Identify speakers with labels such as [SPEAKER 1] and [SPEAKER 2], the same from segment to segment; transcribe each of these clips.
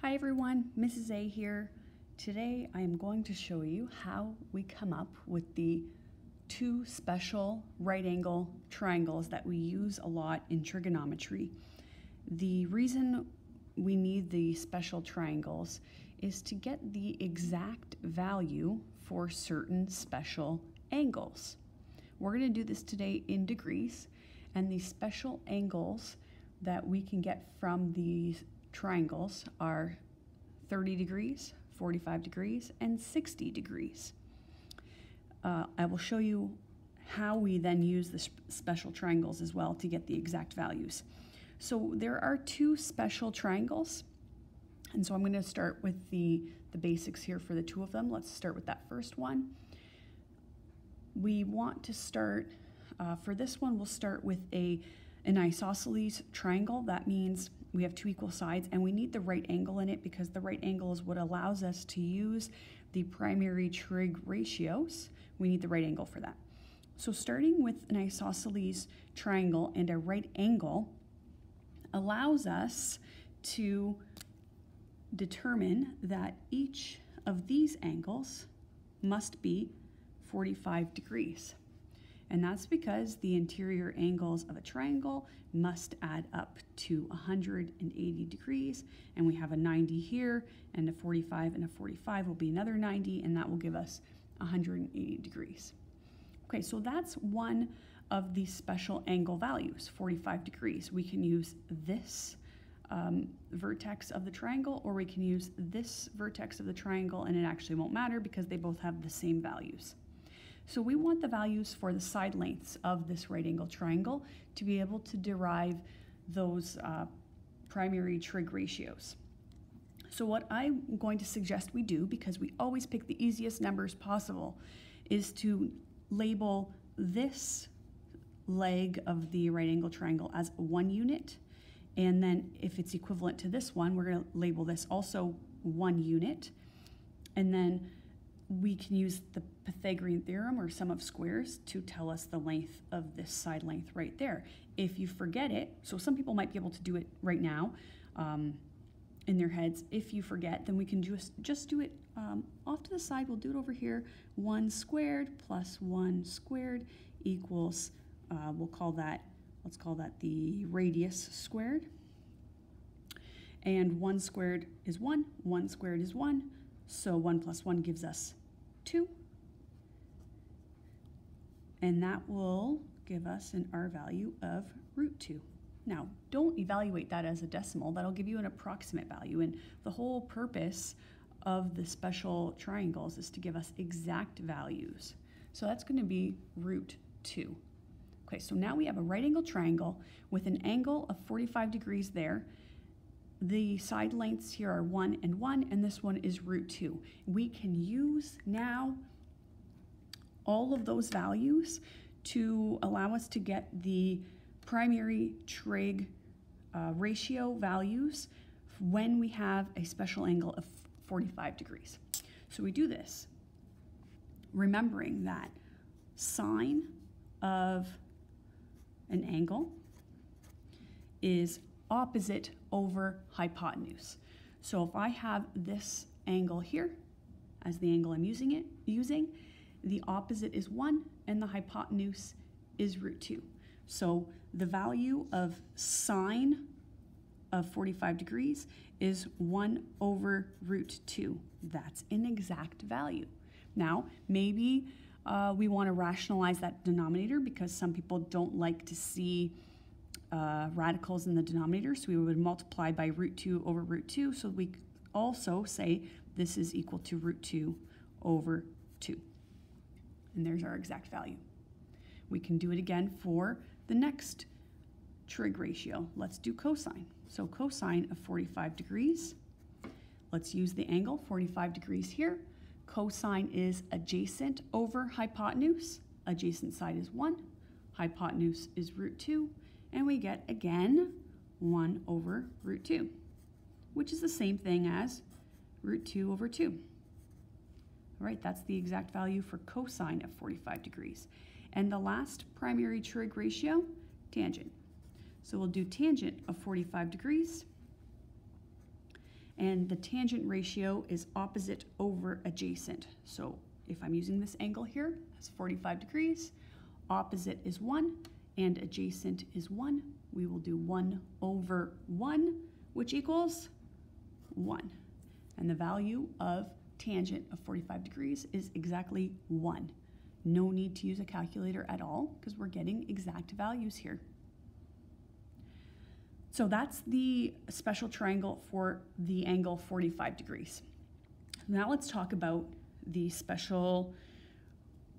[SPEAKER 1] Hi everyone, Mrs. A here. Today I am going to show you how we come up with the two special right angle triangles that we use a lot in trigonometry. The reason we need the special triangles is to get the exact value for certain special angles. We're going to do this today in degrees and the special angles that we can get from these triangles are 30 degrees, 45 degrees, and 60 degrees. Uh, I will show you how we then use the special triangles as well to get the exact values. So there are two special triangles. And so I'm going to start with the, the basics here for the two of them. Let's start with that first one. We want to start, uh, for this one, we'll start with a an isosceles triangle. That means we have two equal sides and we need the right angle in it because the right angle is what allows us to use the primary trig ratios. We need the right angle for that. So starting with an isosceles triangle and a right angle allows us to determine that each of these angles must be 45 degrees. And that's because the interior angles of a triangle must add up to 180 degrees. And we have a 90 here, and a 45 and a 45 will be another 90, and that will give us 180 degrees. Okay, so that's one of the special angle values, 45 degrees. We can use this um, vertex of the triangle, or we can use this vertex of the triangle, and it actually won't matter because they both have the same values. So we want the values for the side lengths of this right angle triangle to be able to derive those uh, primary trig ratios. So what I'm going to suggest we do, because we always pick the easiest numbers possible, is to label this leg of the right angle triangle as one unit. And then if it's equivalent to this one, we're going to label this also one unit. And then we can use the Pythagorean theorem or sum of squares to tell us the length of this side length right there. If you forget it, so some people might be able to do it right now um, in their heads. If you forget, then we can just, just do it um, off to the side. We'll do it over here. 1 squared plus 1 squared equals, uh, we'll call that, let's call that the radius squared. And 1 squared is 1, 1 squared is 1, so 1 plus 1 gives us 2. And that will give us an R value of root 2. Now, don't evaluate that as a decimal. That'll give you an approximate value. And the whole purpose of the special triangles is to give us exact values. So that's going to be root 2. Okay, so now we have a right angle triangle with an angle of 45 degrees there the side lengths here are 1 and 1, and this one is root 2. We can use now all of those values to allow us to get the primary trig uh, ratio values when we have a special angle of 45 degrees. So we do this remembering that sine of an angle is opposite over hypotenuse. So if I have this angle here as the angle I'm using it using, the opposite is 1 and the hypotenuse is root 2. So the value of sine of 45 degrees is 1 over root 2. That's an exact value. Now, maybe uh, we want to rationalize that denominator because some people don't like to see uh, radicals in the denominator, so we would multiply by root 2 over root 2, so we also say this is equal to root 2 over 2. And there's our exact value. We can do it again for the next trig ratio. Let's do cosine. So cosine of 45 degrees. Let's use the angle, 45 degrees here. Cosine is adjacent over hypotenuse. Adjacent side is 1. Hypotenuse is root 2 and we get again 1 over root 2, which is the same thing as root 2 over 2. All right, that's the exact value for cosine of 45 degrees. And the last primary trig ratio, tangent. So we'll do tangent of 45 degrees. and the tangent ratio is opposite over adjacent. So if I'm using this angle here, that's 45 degrees, opposite is 1, and adjacent is 1. We will do 1 over 1, which equals 1. And the value of tangent of 45 degrees is exactly 1. No need to use a calculator at all because we're getting exact values here. So that's the special triangle for the angle 45 degrees. Now let's talk about the special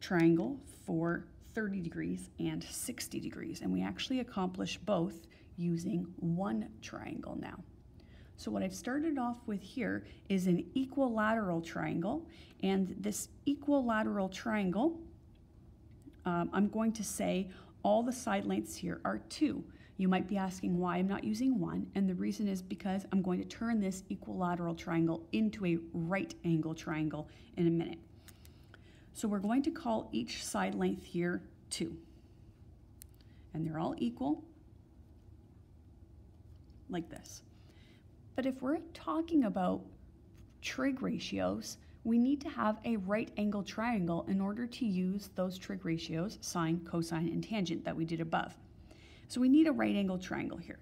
[SPEAKER 1] triangle for 30 degrees and 60 degrees. And we actually accomplish both using one triangle now. So what I've started off with here is an equilateral triangle. And this equilateral triangle, um, I'm going to say all the side lengths here are two. You might be asking why I'm not using one, and the reason is because I'm going to turn this equilateral triangle into a right angle triangle in a minute. So we're going to call each side length here 2. And they're all equal, like this. But if we're talking about trig ratios, we need to have a right angle triangle in order to use those trig ratios, sine, cosine, and tangent that we did above. So we need a right angle triangle here.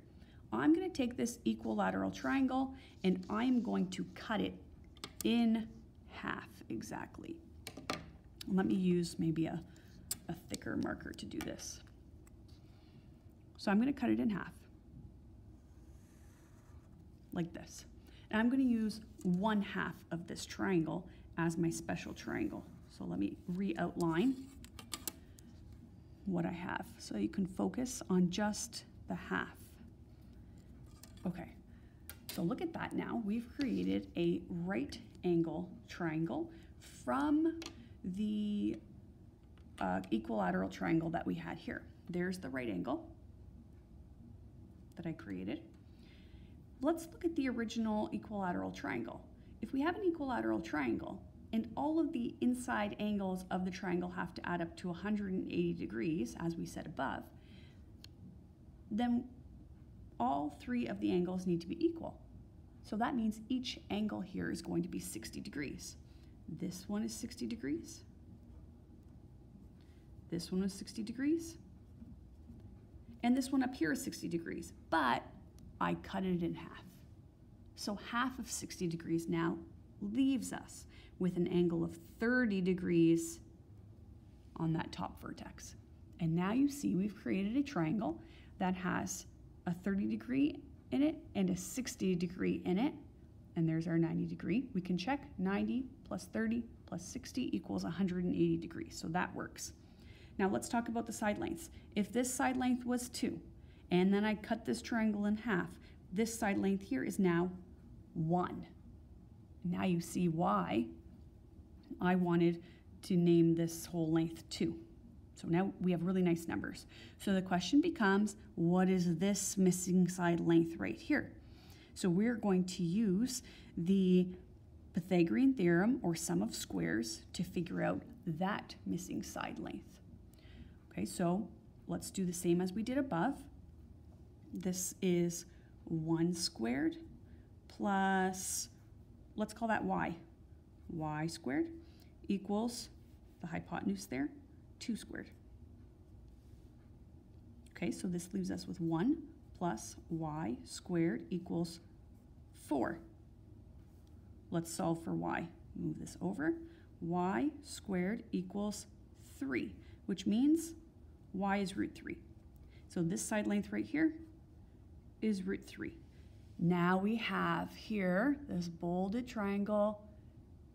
[SPEAKER 1] I'm going to take this equilateral triangle and I'm going to cut it in half exactly. Let me use maybe a, a thicker marker to do this. So I'm going to cut it in half, like this. And I'm going to use one half of this triangle as my special triangle. So let me re-outline what I have. So you can focus on just the half. Okay, so look at that now. We've created a right angle triangle from the uh, equilateral triangle that we had here. There's the right angle that I created. Let's look at the original equilateral triangle. If we have an equilateral triangle, and all of the inside angles of the triangle have to add up to 180 degrees, as we said above, then all three of the angles need to be equal. So that means each angle here is going to be 60 degrees. This one is 60 degrees. This one is 60 degrees. And this one up here is 60 degrees, but I cut it in half. So half of 60 degrees now leaves us with an angle of 30 degrees on that top vertex. And now you see we've created a triangle that has a 30 degree in it and a 60 degree in it. And there's our 90 degree. We can check 90 plus 30 plus 60 equals 180 degrees. So that works. Now let's talk about the side lengths. If this side length was 2, and then I cut this triangle in half, this side length here is now 1. Now you see why I wanted to name this whole length 2. So now we have really nice numbers. So the question becomes, what is this missing side length right here? So we're going to use the Pythagorean theorem or sum of squares to figure out that missing side length. Okay, so let's do the same as we did above. This is 1 squared plus, let's call that y y squared equals the hypotenuse there, 2 squared. Okay, so this leaves us with 1 plus y squared equals 4. Let's solve for y. Move this over. y squared equals 3, which means y is root 3. So this side length right here is root 3. Now we have here this bolded triangle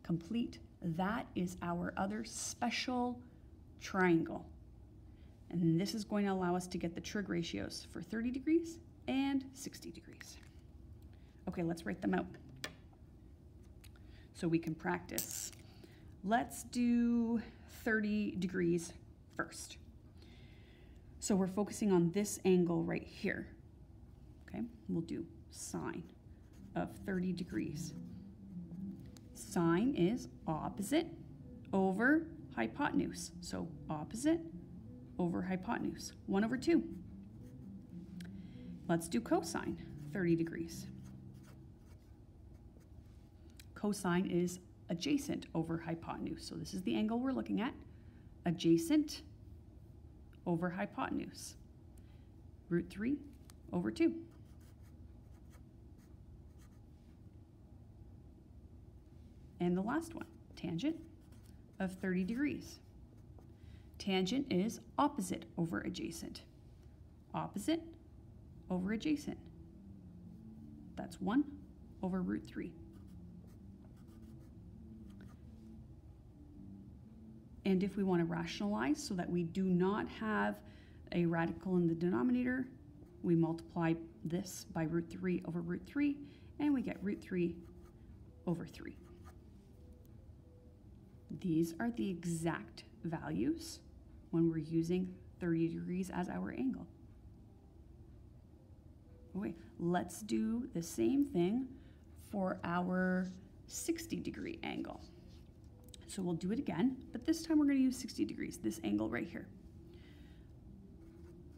[SPEAKER 1] complete. That is our other special triangle. And this is going to allow us to get the trig ratios for 30 degrees and 60 degrees. Okay, let's write them out so we can practice. Let's do 30 degrees first. So we're focusing on this angle right here. Okay, we'll do sine of 30 degrees. Sine is opposite over hypotenuse. So opposite over hypotenuse, 1 over 2. Let's do cosine, 30 degrees. Cosine is adjacent over hypotenuse. So this is the angle we're looking at. Adjacent over hypotenuse. Root 3 over 2. And the last one, tangent of 30 degrees. Tangent is opposite over adjacent. Opposite over adjacent. That's 1 over root 3. And if we want to rationalize so that we do not have a radical in the denominator, we multiply this by root 3 over root 3, and we get root 3 over 3. These are the exact values when we're using 30 degrees as our angle. Okay, let's do the same thing for our 60 degree angle. So we'll do it again, but this time we're going to use 60 degrees, this angle right here.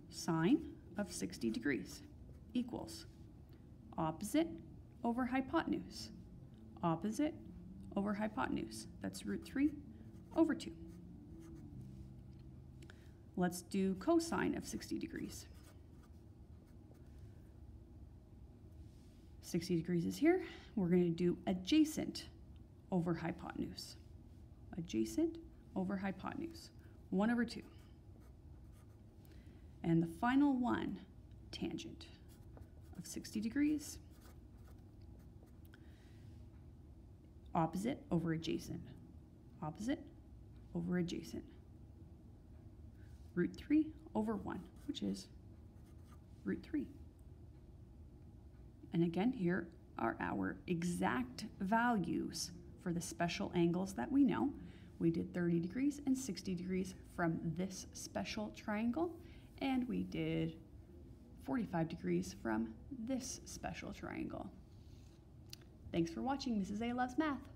[SPEAKER 1] Sine of 60 degrees equals opposite over hypotenuse. Opposite over hypotenuse. That's root 3 over 2. Let's do cosine of 60 degrees. 60 degrees is here. We're going to do adjacent over hypotenuse. Adjacent over hypotenuse. 1 over 2. And the final one, tangent of 60 degrees. Opposite over adjacent. Opposite over adjacent. Root 3 over 1, which is root 3. And again, here are our exact values for the special angles that we know. We did 30 degrees and 60 degrees from this special triangle, and we did 45 degrees from this special triangle. Thanks for watching Mrs. A Loves Math.